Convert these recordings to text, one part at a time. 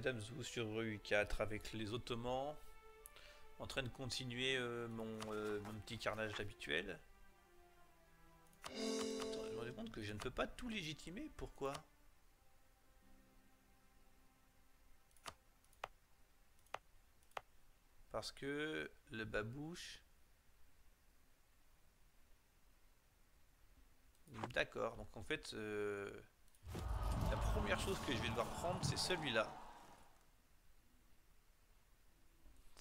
Damzou sur EU4 avec les Ottomans. En train de continuer euh, mon, euh, mon, petit carnage habituel. Je me rends compte que je ne peux pas tout légitimer, pourquoi? Parce que le babouche... D'accord, donc en fait... Euh, la première chose que je vais devoir prendre, c'est celui-là.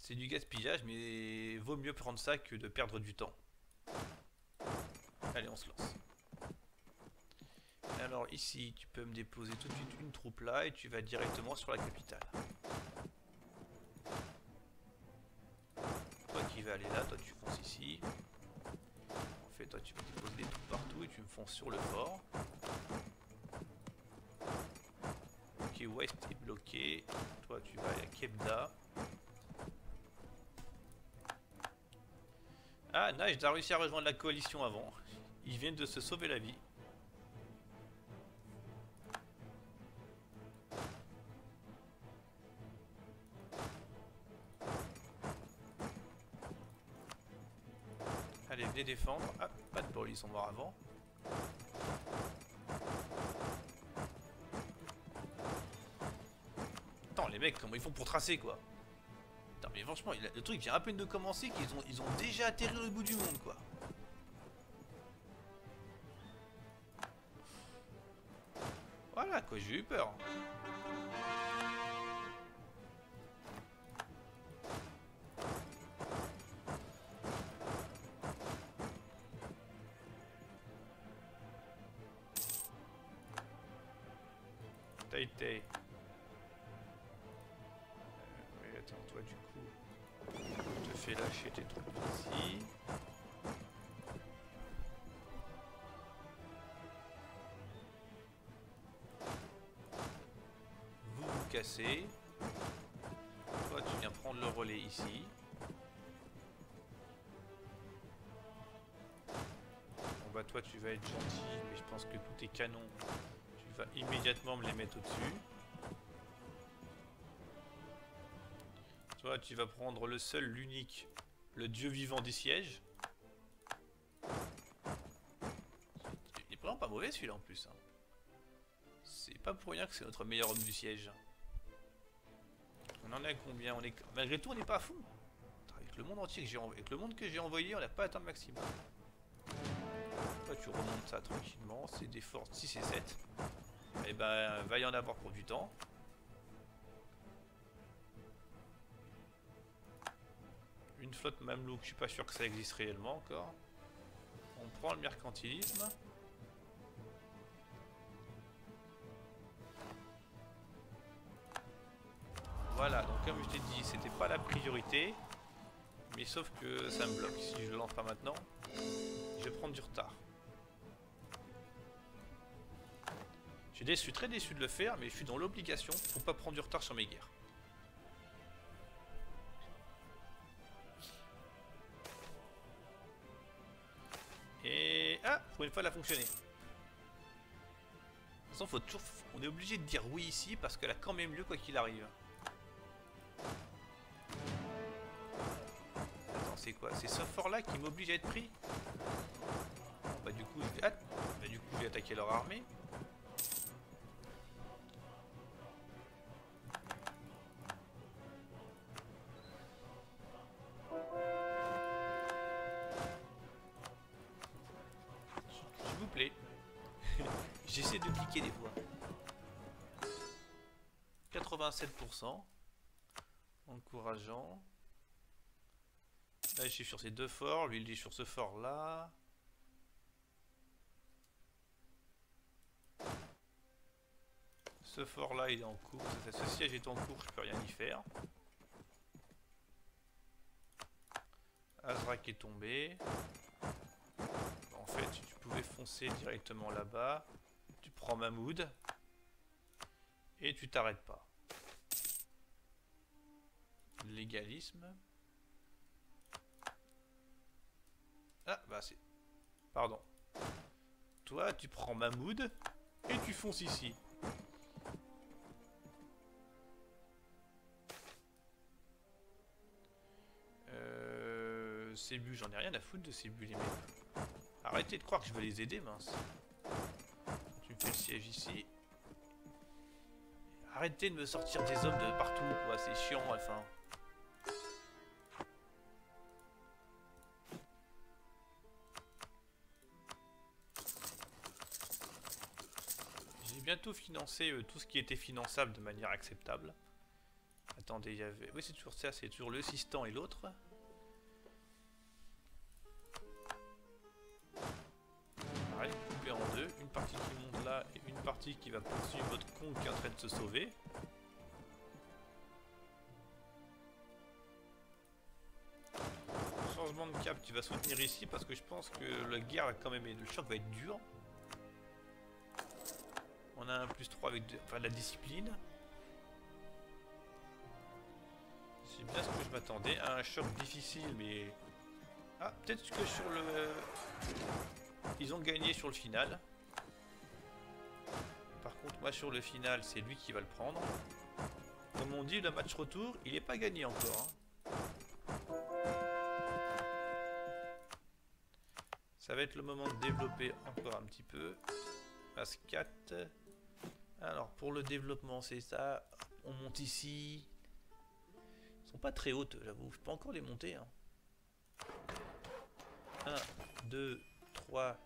C'est du gaspillage, mais vaut mieux prendre ça que de perdre du temps. Allez, on se lance. Alors ici, tu peux me déposer tout de suite une troupe là et tu vas directement sur la capitale. Toi qui vas aller là, toi tu fonces ici. En fait, toi tu vas déposer des troupes partout et tu me fonces sur le fort. Ok, West est bloqué? Toi, tu vas aller à Kebda. Ah, Nice a réussi à rejoindre la coalition avant. Ils viennent de se sauver la vie. Allez, venez défendre. Ah, pas de bol, ils sont morts avant. les mecs, comment ils font pour tracer, quoi? Franchement, le truc vient à peine de commencer qu'ils ont, ils ont déjà atterri au bout du monde, quoi. Voilà, quoi, j'ai eu peur. Tay fais lâcher tes troupes ici. Vous vous cassez. Toi tu viens prendre le relais ici. Bon bah toi tu vas être gentil, mais je pense que tous tes canons, tu vas immédiatement me les mettre au-dessus. Tu vas prendre le seul, l'unique, le dieu vivant des sièges. Il est vraiment pas mauvais celui-là en plus. Hein. C'est pas pour rien que c'est notre meilleur homme du siège. On en a combien? On est... Malgré tout, on n'est pas fou. Avec le monde entier que j'ai envoyé, avec le monde que j'ai envoyé, on n'a pas atteint le maximum. Toi, tu remontes ça tranquillement. C'est des forces 6 et 7. Et ben, va y en avoir pour du temps. Une flotte mamelouk, je suis pas sûr que ça existe réellement encore. On prend le mercantilisme. Voilà, donc comme je t'ai dit, c'était pas la priorité. Mais sauf que ça me bloque. Si je le lance pas maintenant, je vais prendre du retard. Je suis très déçu de le faire, mais je suis dans l'obligation pour pas prendre du retard sur mes guerres. Ah Pour une fois, elle a fonctionné. De toute façon, faut toujours... on est obligé de dire oui ici parce qu'elle a quand même lieu quoi qu'il arrive. Attends, c'est quoi? C'est ce fort-là qui m'oblige à être pris? Bah du coup, je vais... Ah bah, du coup, je vais attaquer leur armée. 87%. Encourageant. Là, je suis sur ces deux forts. Lui, il est sur ce fort-là. Ce fort-là, il est en cours. Ce siège est en cours, je peux rien y faire. Azrak est tombé. En fait, tu pouvais foncer directement là-bas. Tu prends Mahmoud. Et tu t'arrêtes pas. Légalisme. Ah, bah c'est... Pardon. Toi, tu prends Mahmoud et tu fonces ici. Euh... Ces buts, j'en ai rien à foutre de ces buts, les mecs. Arrêtez de croire que je vais les aider, mince. Tu fais le siège ici. Arrêtez de me sortir des hommes de partout. C'est chiant, enfin. Bientôt financé euh, tout ce qui était finançable de manière acceptable. Attendez, il y avait... Oui, c'est toujours ça, c'est toujours le assistant et l'autre. Pareil, coupé en deux. Une partie qui monte là et une partie qui va poursuivre votre con qui est en train de se sauver. Changement de cap qui va soutenir ici parce que je pense que la guerre quand même, le choc va être dur. On a un plus 3 avec de, la discipline. C'est bien ce que je m'attendais. Un choc difficile, mais... Ah, peut-être que sur le... Ils ont gagné sur le final. Par contre, moi, sur le final, c'est lui qui va le prendre. Comme on dit, le match retour, il n'est pas gagné encore. Hein. Ça va être le moment de développer encore un petit peu. Phase 4. Alors, pour le développement, c'est ça. On monte ici pas très hautes, j'avoue. Je peux encore les monter. 1, 2, 3,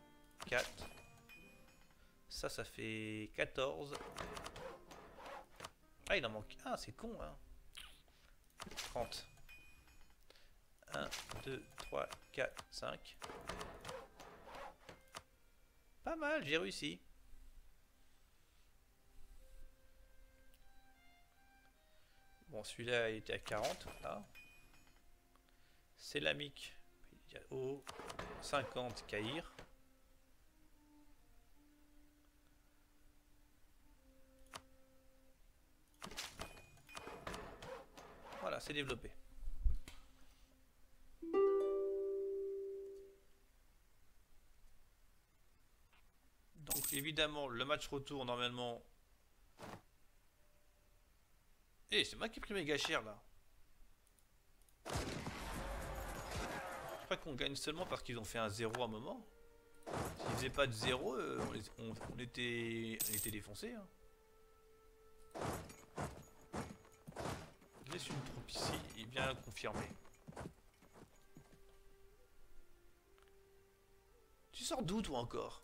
4. Ça, ça fait 14. Ah, il en manque. Ah, c'est con, hein. 30. 1, 2, 3, 4, 5. Pas mal, j'ai réussi. Bon, celui-là était à 40, là. L'amic. Au 50 Caïr. Voilà, c'est développé. Donc évidemment, le match retour, normalement, eh, c'est moi qui ai pris mes chers là. Je crois qu'on gagne seulement parce qu'ils ont fait un 0 à un moment. S'ils faisaient pas de 0, euh, on, était, on était défoncé. Hein. laisse une troupe ici, il bien confirmé. Tu sors d'où toi encore?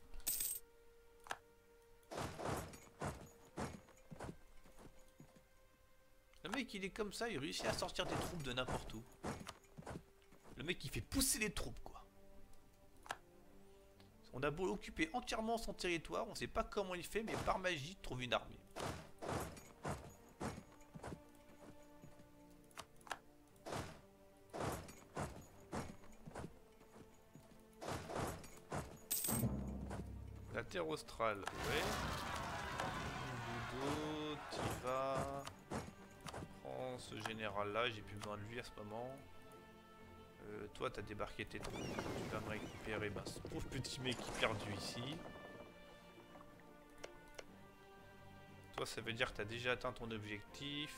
Mec il est comme ça, il réussit à sortir des troupes de n'importe où. Le mec il fait pousser les troupes quoi. On a beau occuper entièrement son territoire, on sait pas comment il fait, mais par magie il trouve une armée. La terre australe, ouais. Là, j'ai plus besoin de lui à ce moment. Euh, toi t'as débarqué tes troupes, tu vas me récupérer bah, ce pauvre petit mec qui perdu ici. Toi ça veut dire que t'as déjà atteint ton objectif.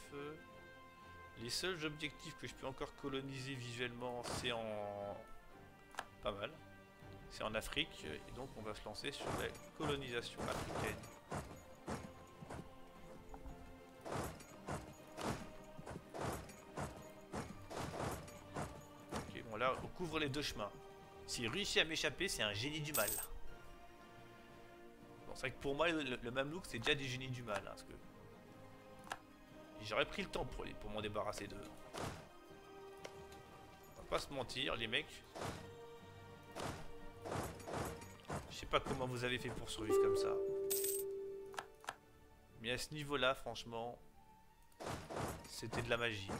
Les seuls objectifs que je peux encore coloniser visuellement c'est en... pas mal. C'est en Afrique et donc on va se lancer sur la colonisation africaine. Deux chemins. S'il réussit à m'échapper, c'est un génie du mal. C'est vrai que pour moi, le, look, c'est déjà des génies du mal. Hein, J'aurais pris le temps pour, pour m'en débarrasser d'eux. On va pas se mentir, les mecs. Je sais pas comment vous avez fait pour survivre comme ça. Mais à ce niveau-là, franchement, c'était de la magie.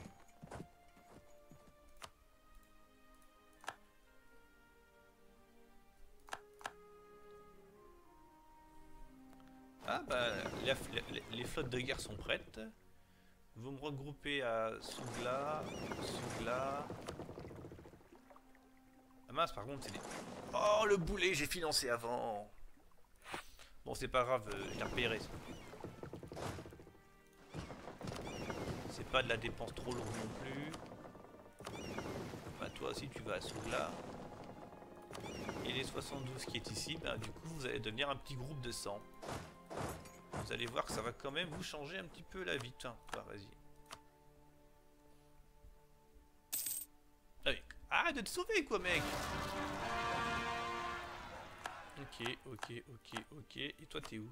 Bah, les flottes de guerre sont prêtes. Vous me regroupez à Sougla, Sougla. Ah mince, par contre, c'est des... Oh, le boulet, j'ai financé avant Bon, c'est pas grave, euh, j'ai repéré. C'est pas de la dépense trop lourde non plus. Va toi aussi tu vas à Sougla. Et les 72 qui est ici, ben, du coup vous allez devenir un petit groupe de 100. Vous allez voir que ça va quand même vous changer un petit peu la vie. Tiens, vas-y. Arrête de te sauver quoi mec Ok, ok, ok, ok. Et toi t'es où?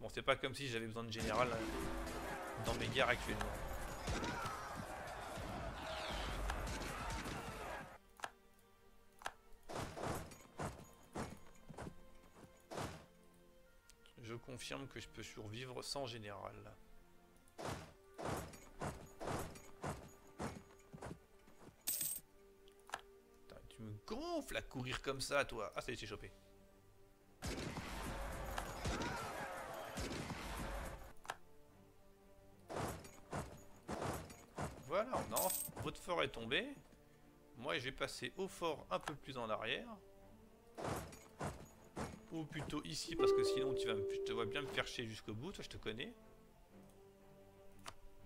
Bon c'est pas comme si j'avais besoin de général euh, dans mes guerres actuellement. Que je peux survivre sans général. tu me gonfles à courir comme ça, toi. Ah, ça y est, chopé. Voilà, votre fort est tombé. Moi, je vais passer au fort un peu plus en arrière. Ou plutôt ici, parce que sinon, tu vas je te vois bien me faire chier jusqu'au bout. Toi, je te connais.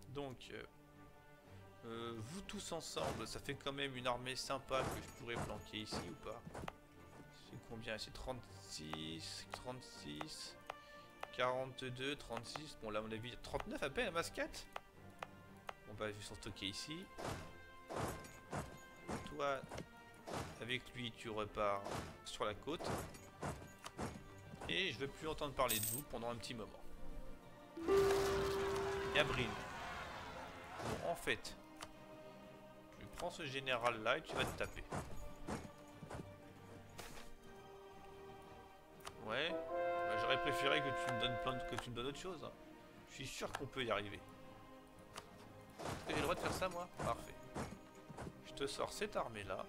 Donc, euh, euh, vous tous ensemble, ça fait quand même une armée sympa que je pourrais planquer ici ou pas? C'est combien? C'est 36, 36, 42, 36. Bon, là, à mon avis, 39 à peine à mascate. Bon, bah, vais s'en stocker ici. Toi, avec lui, tu repars sur la côte. Et je veux plus entendre parler de vous pendant un petit moment. Gabriel. Bon, en fait, tu prends ce général là et tu vas te taper. Ouais, bah, j'aurais préféré que tu me donnes plein de, que tu me donnes autre chose. Hein. Je suis sûr qu'on peut y arriver. Est-ce que j'ai le droit de faire ça moi? Parfait. Je te sors cette armée là.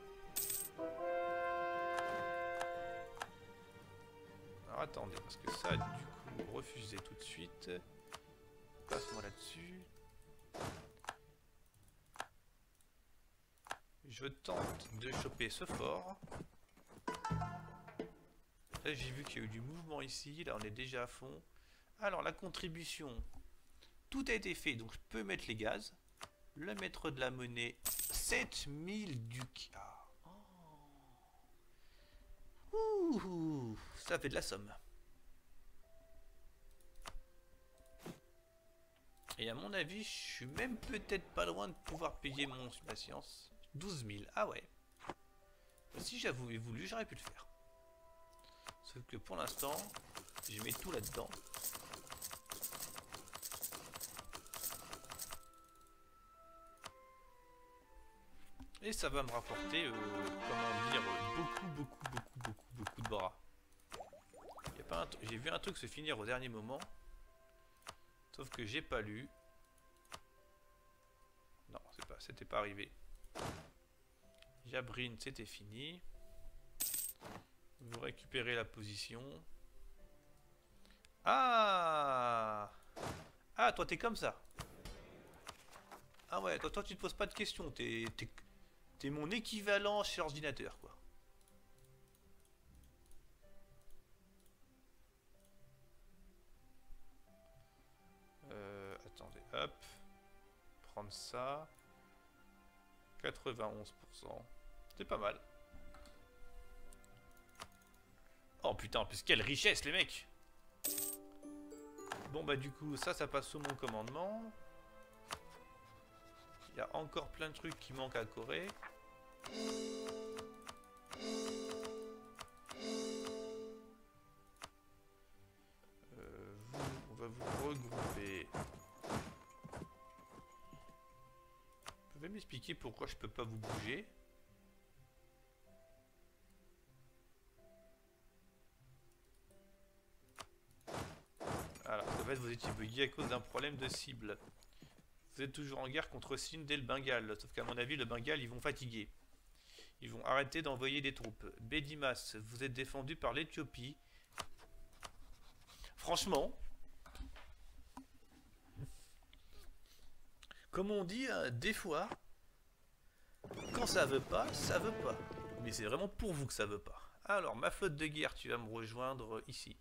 Attendez, parce que ça, du coup, refuser tout de suite. Passe-moi là-dessus. Je tente de choper ce fort. Là, j'ai vu qu'il y a eu du mouvement ici. Là, on est déjà à fond. Alors, la contribution. Tout a été fait. Donc, je peux mettre les gaz. Le maître de la monnaie. 7000 ducats. Oh. Ça fait de la somme. Et à mon avis, je suis même peut-être pas loin de pouvoir payer mon patience. 12 000. Ah ouais. Si j'avais voulu, j'aurais pu le faire. Sauf que pour l'instant, je mets tout là-dedans. Et ça va me rapporter, euh, comment dire, beaucoup, beaucoup, beaucoup, J'ai vu un truc se finir au dernier moment. Sauf que j'ai pas lu. Non, pas, c'était pas arrivé. Yabrin, c'était fini. Vous récupérez la position. Ah Ah, toi, t'es comme ça. Ah ouais, toi, toi, tu te poses pas de questions. T'es es, mon équivalent chez ordinateur, quoi. Ça. 91%. C'est pas mal. Oh putain, plus quelle richesse les mecs Bon bah du coup ça ça passe sous mon commandement. Il y a encore plein de trucs qui manquent à Corée. Euh, on va vous regrouper. M'expliquer pourquoi je peux pas vous bouger Alors, en fait, vous étiez bugué à cause d'un problème de cible. Vous êtes toujours en guerre contre Sindh et le Bengale. Sauf qu'à mon avis, le Bengale, ils vont fatiguer. Ils vont arrêter d'envoyer des troupes. Bédimas, vous êtes défendu par l'Ethiopie. Franchement, Comme on dit, euh, des fois, quand ça veut pas, ça veut pas. Mais c'est vraiment pour vous que ça veut pas. Alors, ma flotte de guerre, tu vas me rejoindre ici.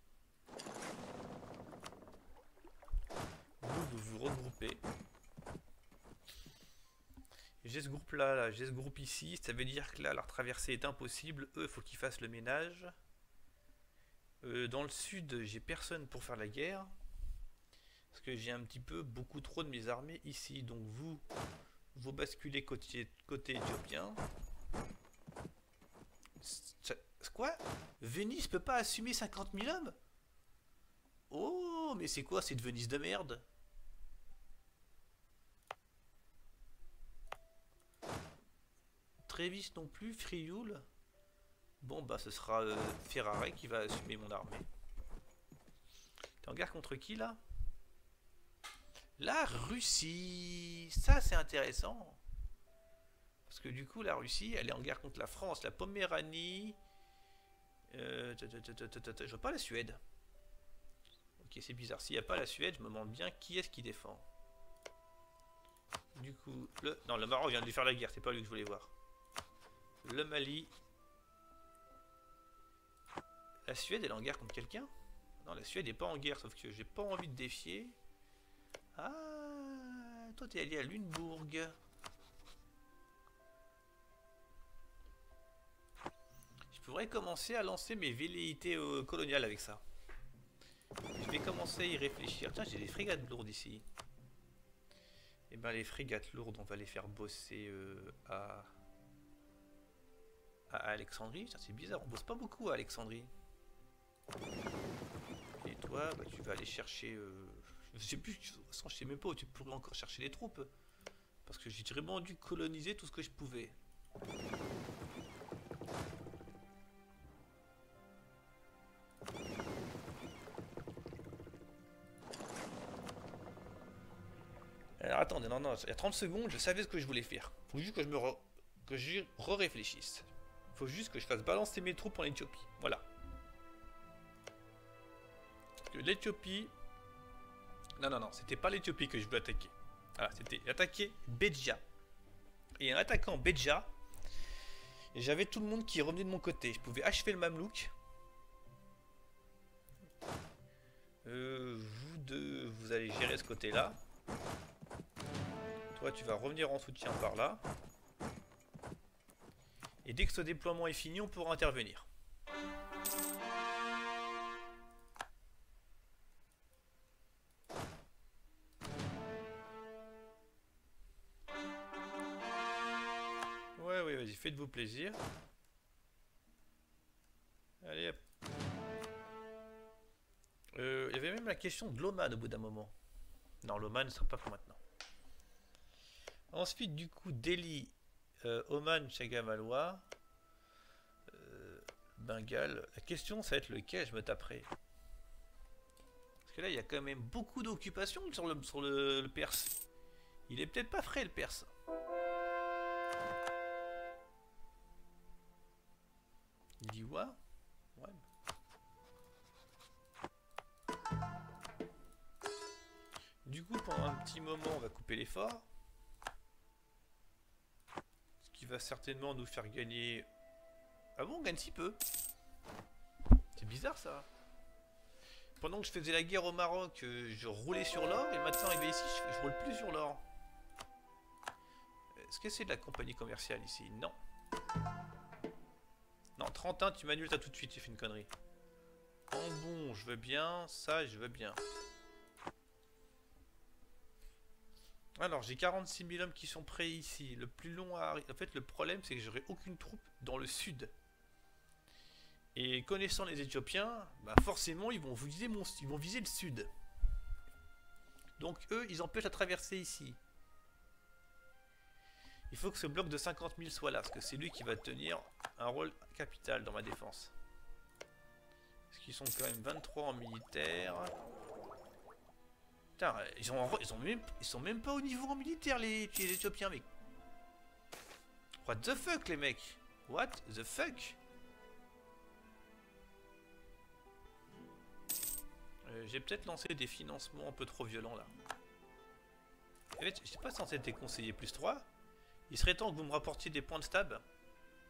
Vous vous regroupez. J'ai ce groupe là, là j'ai ce groupe ici, ça veut dire que là leur traversée est impossible, eux faut qu'ils fassent le ménage. Euh, dans le sud j'ai personne pour faire la guerre. Parce que j'ai un petit peu beaucoup trop de mes armées ici, donc vous, vous basculez côté, côté éthiopien. Quoi? Venise peut pas assumer 50 000 hommes? Oh, mais c'est quoi cette Venise de merde? Trévis non plus, Frioul. Bon, bah ce sera euh, Ferrari qui va assumer mon armée. T'es en guerre contre qui là? La Russie Ça c'est intéressant. Parce que du coup la Russie elle est en guerre contre la France, la Poméranie. Euh, je vois pas la Suède. Ok c'est bizarre. S'il n'y a pas la Suède, je me demande bien qui est-ce qui défend. Du coup, le... Non, le Maroc vient de faire la guerre, c'est pas lui que je voulais voir le Mali. La Suède, elle est en guerre contre quelqu'un? Non, la Suède n'est pas en guerre, sauf que j'ai pas envie de défier. Ah, toi t'es allé à Lunebourg. Je pourrais commencer à lancer mes velléités euh, coloniales avec ça. Je vais commencer à y réfléchir. Tiens, j'ai des frégates lourdes ici. Eh ben les frégates lourdes, on va les faire bosser euh, à à Alexandrie. C'est bizarre, on bosse pas beaucoup à Alexandrie. Et toi, bah, tu vas aller chercher... Euh, je sais plus, je sais même pas où tu pourrais encore chercher les troupes. Parce que j'ai vraiment dû coloniser tout ce que je pouvais. Alors attendez, non, non, il y a 30 secondes, je savais ce que je voulais faire. Faut juste que je me que j'y re-réfléchisse faut juste que je fasse balancer mes troupes en Éthiopie. Voilà. que l'Éthiopie... Non, non, non, c'était pas l'Éthiopie que je voulais attaquer. Voilà, c'était attaquer Beja. Et en attaquant Beja, j'avais tout le monde qui revenait de mon côté. Je pouvais achever le Mamelouk. Euh, vous deux, vous allez gérer ce côté-là. Toi, tu vas revenir en soutien par là. Et dès que ce déploiement est fini, on pourra intervenir. Plaisir. Allez. Euh, il y avait même la question de l'Oman au bout d'un moment. Non, l'Oman ne sera pas pour maintenant. Ensuite, du coup, Delhi euh, Oman, Chagamalois, euh, Bengale. La question, ça va être lequel? Je me taperai. Parce que là, il y a quand même beaucoup d'occupations sur le, sur le, Perse. Il est peut-être pas frais, le Perse. Moment, on va couper l'effort va certainement nous faire gagner... Ah bon, on gagne si peu C'est bizarre ça. Pendant que je faisais la guerre au Maroc, euh, je roulais sur l'or, et maintenant arrivé ici, je, roule plus sur l'or. Est-ce que c'est de la compagnie commerciale ici? Non. Non, 31, tu m'annules ça tout de suite, tu fais une connerie. En bon, je veux bien, ça, je veux bien. Alors, j'ai 46 000 hommes qui sont prêts ici. Le plus long à En fait, le problème, c'est que j'aurai aucune troupe dans le sud. Et connaissant les Éthiopiens, bah forcément, ils vont, viser ils vont viser le sud. Donc, eux, ils empêchent la traversée ici. Il faut que ce bloc de 50 000 soit là, parce que c'est lui qui va tenir un rôle capital dans ma défense. Parce qu'ils sont quand même 23 en militaire. Ils, sont même pas au niveau en militaire, les, les Éthiopiens, mec. What the fuck, les mecs? What the fuck? Euh, J'ai peut-être lancé des financements un peu trop violents, là. En fait, pas censé être conseiller plus 3. Il serait temps que vous me rapportiez des points de stab.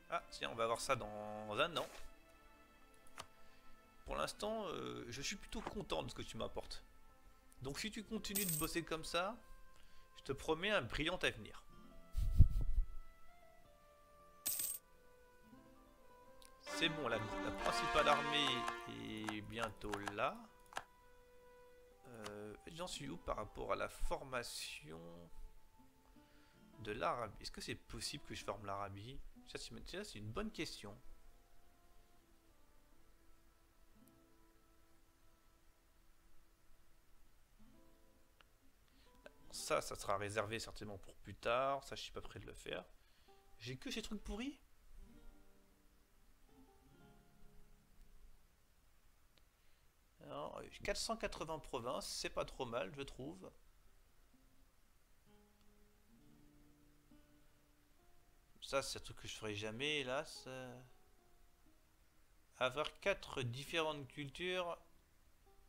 Ah, tiens, on va voir ça dans un an. Pour l'instant, euh, je suis plutôt content de ce que tu m'apportes. Donc si tu continues de bosser comme ça, je te promets un brillant avenir. C'est bon, la, principale armée est bientôt là. Euh, J'en suis où par rapport à la formation de l'Arabie? Est-ce que c'est possible que je forme l'Arabie? C'est une bonne question. Ça, ça sera réservé certainement pour plus tard. Ça, je suis pas prêt de le faire. J'ai que ces trucs pourris 480 provinces, c'est pas trop mal, je trouve. Ça, c'est un truc que je ferai jamais, hélas. Avoir quatre différentes cultures,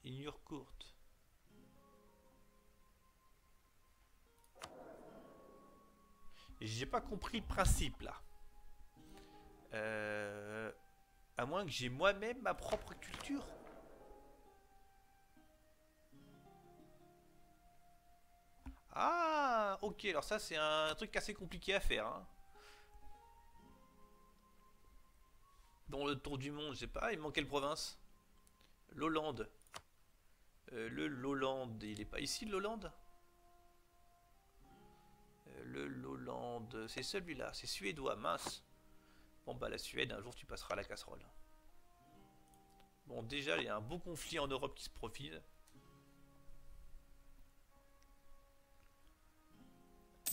ignore courte. J'ai pas compris le principe là. Euh, à moins que j'ai moi-même ma propre culture. Ah, ok, alors ça c'est un truc assez compliqué à faire. Hein. Dans le tour du monde, je sais pas, il manque quelle province? L'Hollande. Euh, le Lowland, il est pas ici, l'Hollande Le Lowland, c'est celui-là, c'est suédois, mince. Bon bah la Suède, un jour tu passeras à la casserole. Bon déjà, il y a un beau conflit en Europe qui se profile.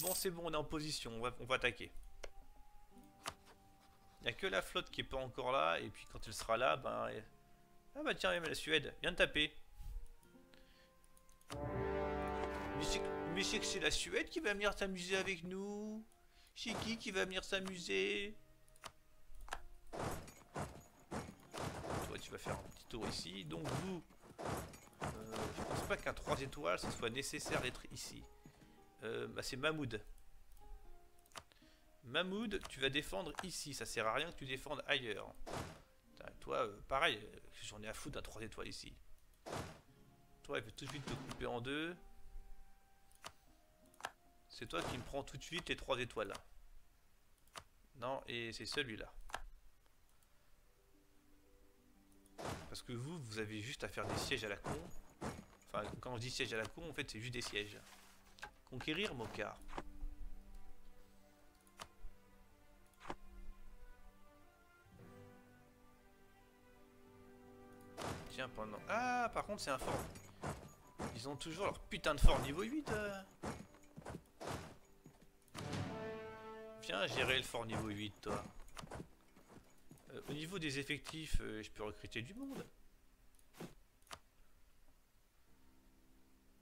Bon c'est bon, on est en position, on va, on va attaquer. Il n'y a que la flotte qui est pas encore là, et puis quand elle sera là, ben... Ah bah tiens, même la Suède, viens de taper. Mais c'est que c'est la Suède qui va venir s'amuser avec nous C'est qui qui va venir s'amuser? Toi, tu vas faire un petit tour ici. Donc vous, euh, je pense pas qu'un 3 étoiles, ce soit nécessaire d'être ici. Euh, bah c'est Mahmoud. Mahmoud, tu vas défendre ici. Ça sert à rien que tu défendes ailleurs. Toi, euh, pareil, j'en ai à foutre d'un 3 étoiles ici. Toi, il peut tout de suite te couper en deux. C'est toi qui me prends tout de suite les 3 étoiles là. Non, et c'est celui-là. Parce que vous, vous avez juste à faire des sièges à la con. Enfin, quand je dis siège à la con, en fait, c'est juste des sièges. Conquérir Mokar. pendant... Ah, par contre, c'est un fort. Ils ont toujours leur putain de fort niveau 8. Euh. Viens gérer le fort niveau 8, toi. Euh, au niveau des effectifs, euh, je peux recruter du monde.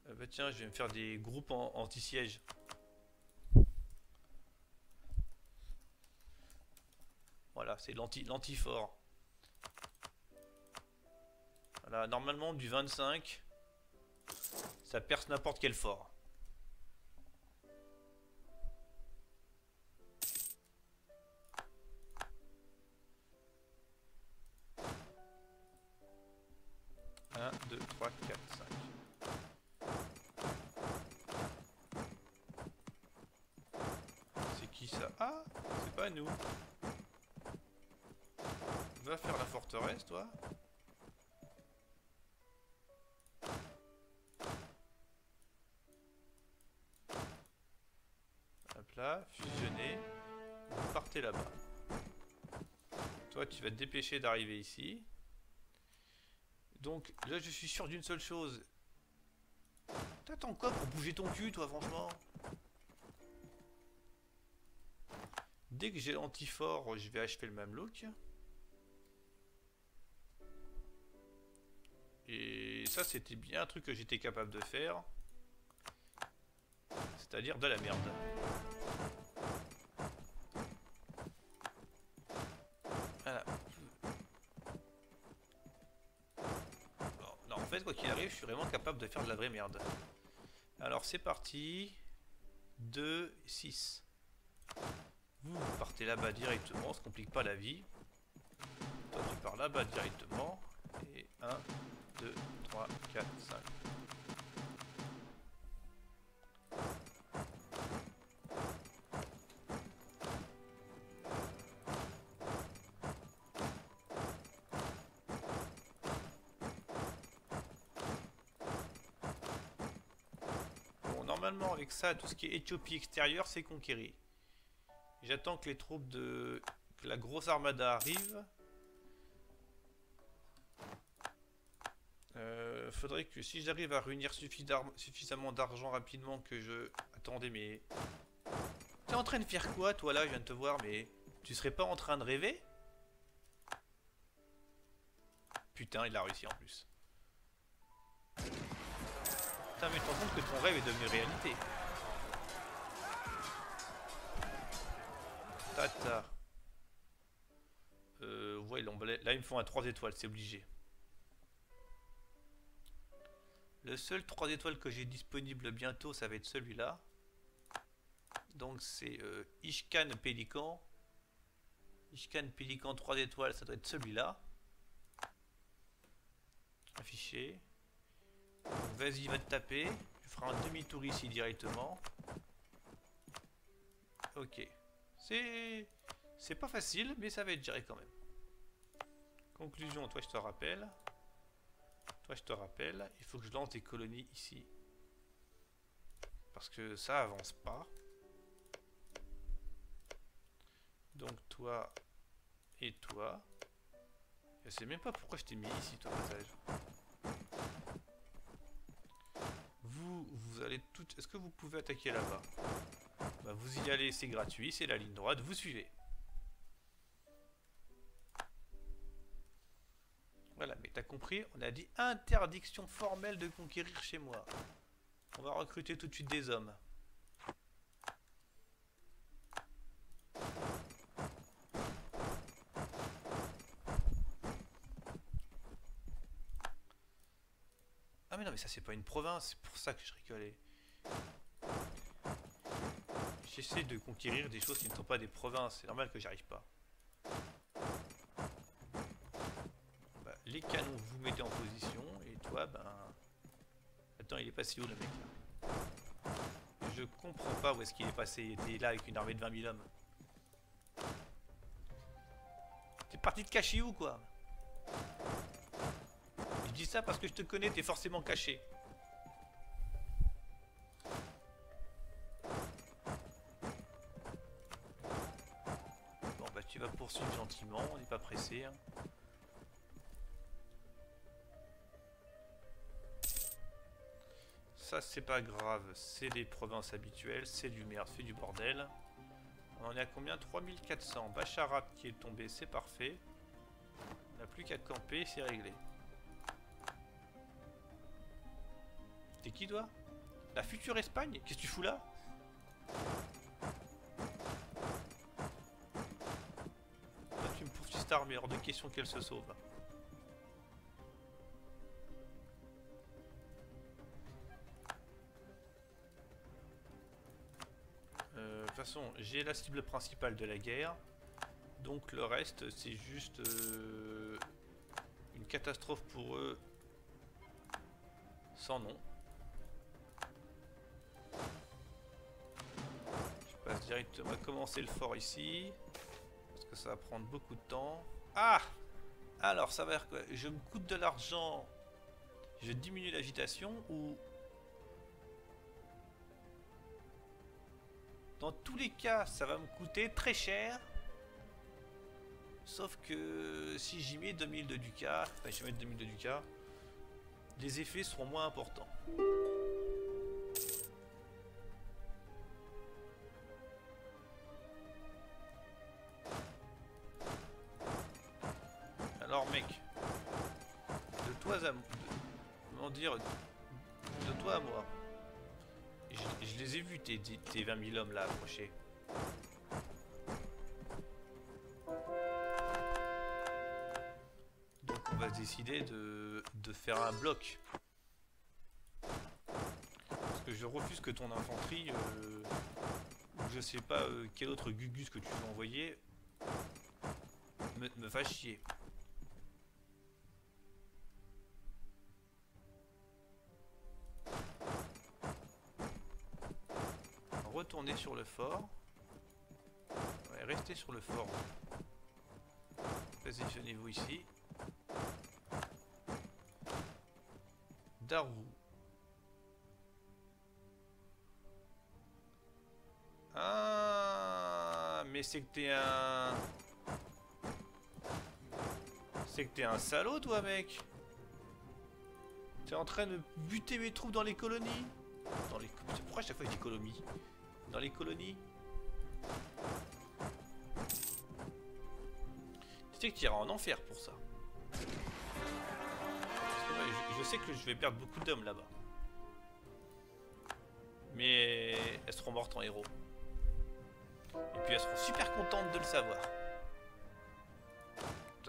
bah tiens, je vais me faire des groupes anti-siège. Voilà, c'est l'anti-fort normalement du 25, ça perce n'importe quel fort. Un, deux, trois, quatre, cinq. C'est qui ça? Ah C'est pas nous. Va faire la forteresse, toi. fusionner, vous partez là-bas. Toi, tu vas te dépêcher d'arriver ici. Donc, là, je suis sûr d'une seule chose. T'attends quoi pour bouger ton cul, toi, franchement? Dès que j'ai l'antifort, je vais achever le même look. Et ça, c'était bien un truc que j'étais capable de faire. C'est-à-dire de la merde. Je suis vraiment capable de faire de la vraie merde. Alors, c'est parti. 2, 6. Vous, partez là-bas directement, on se complique pas la vie. Toi, tu pars là-bas directement. Et 1, 2, 3, 4, 5. Ça, tout ce qui est Éthiopie extérieure, c'est conquéri. J'attends que les troupes de... que la grosse armada arrive. Euh, faudrait que si j'arrive à réunir suffisamment d'argent rapidement que je... Attendez, mais... T'es en train de faire quoi, toi, là? Je viens de te voir, mais... Tu serais pas en train de rêver? Putain, il a réussi en plus. Putain, mais tu compte que ton rêve est devenu réalité. Euh, là, ils me font un 3 étoiles, c'est obligé. Le seul 3 étoiles que j'ai disponible bientôt, ça va être celui-là. Donc c'est euh, Ishkan Pélican. Ishkan Pélican 3 étoiles, ça doit être celui-là. Affiché. Vas-y, va te taper. Tu feras un demi-tour ici directement. Ok. C'est... C'est pas facile, mais ça va être géré quand même. Conclusion, toi je te rappelle. Toi je te rappelle, il faut que je lance des colonies ici. Parce que ça avance pas. Donc toi et toi. Je sais même pas pourquoi je t'ai mis ici, toi, passage. Vous, vous allez tout... Est-ce que vous pouvez attaquer là-bas? Bah, Vous y allez, c'est gratuit, c'est la ligne droite, vous suivez. Voilà, mais t'as compris, on a dit interdiction formelle de conquérir chez moi. On va recruter tout de suite des hommes. mais non, mais ça c'est pas une province, c'est pour ça que je rigolais. J'essaie de conquérir des choses qui ne sont pas des provinces, c'est normal que j'arrive pas. Bah, les canons, vous mettez en position, et toi, ben... Attends, il est passé où le mec Je comprends pas où est-ce qu'il est passé, il était là avec une armée de 20 000 hommes. T'es parti de cacher où quoi? Dis ça parce que je te connais, t'es forcément caché. Vas poursuivre gentiment, on n'est pas pressé. Hein. Ça c'est pas grave, c'est des provinces habituelles, c'est du merde, c'est du bordel. On en est à combien? 3400. Bacharat qui est tombé, c'est parfait. On n'a plus qu'à camper, c'est réglé. T'es qui toi? La future Espagne? Qu'est-ce que tu fous là? Cette hors de question qu'elle se sauve. Euh, de toute façon, j'ai la cible principale de la guerre. Donc le reste, c'est juste euh, une catastrophe pour eux sans nom. direct, on va commencer le fort ici. Que ça va prendre beaucoup de temps. Ah Alors, ça va dire quoi? Je me coûte de l'argent, je diminue l'agitation ou... Dans tous les cas, ça va me coûter très cher. Sauf que si j'y mets 2000 de ducat, enfin je vais mettre 2000 de ducat, les effets seront moins importants. Tes, tes 20 000 hommes là approcher. Donc on va décider de, de faire un bloc. Parce que je refuse que ton infanterie, euh, je sais pas euh, quel autre gugus que tu veux envoyer, me, me fasse chier. retourner sur le fort. Ouais, restez sur le fort. Positionnez-vous ici. Daru. Ah, mais c'est que t'es un... C'est que t'es un salaud, toi, mec T'es en train de buter mes troupes dans les colonies Dans les... Pourquoi chaque fois il dit colonies dans les colonies Tu sais que tu iras en enfer pour ça. je, sais que je vais perdre beaucoup d'hommes là-bas. Mais elles seront mortes en héros. Et puis elles seront super contentes de le savoir.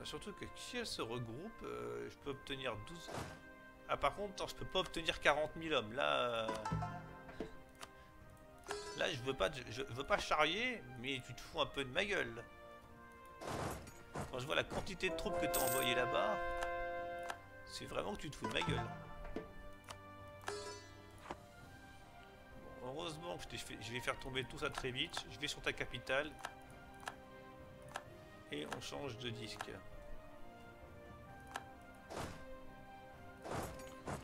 Surtout que si elles se regroupent, euh, je peux obtenir 12... Ah par contre, je peux pas obtenir 40 000 hommes. Là... Euh, je veux pas, je veux pas charrier, mais tu te fous un peu de ma gueule. Quand je vois la quantité de troupes que t'as envoyées là-bas, c'est vraiment que tu te fous de ma gueule. heureusement que je vais faire tomber tout ça très vite. Je vais sur ta capitale. Et on change de disque.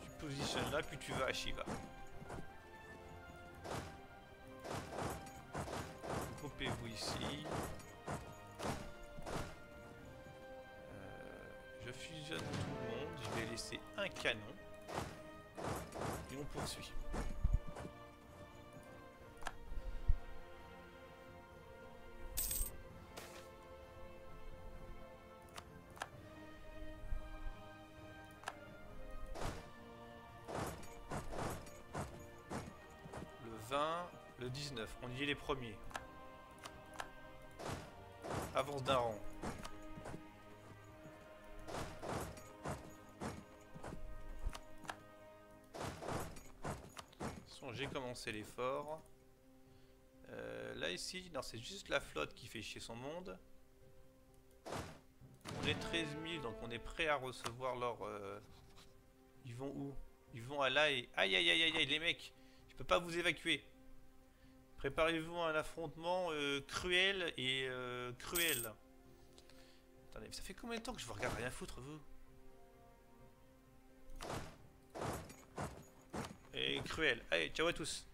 Tu positionnes là, puis tu vas à Shiva. Coupez-vous ici. fusionne tout le monde. Je vais laisser un canon. Et on poursuit. Le 20, le 19. On y est les premiers. Avance d'un rang. j'ai commencé l'effort. Euh, là ici, non c'est juste la flotte qui fait chier son monde. On est 13 000 donc on est prêt à recevoir leur... Euh, ils vont où? Ils vont à là et... Aïe aïe aïe aïe aïe les mecs Je peux pas vous évacuer. Préparez-vous à un affrontement euh, cruel et cruel. Attendez, ça fait combien de temps que je vous regarde rien foutre vous? Et cruel. Allez, ciao à tous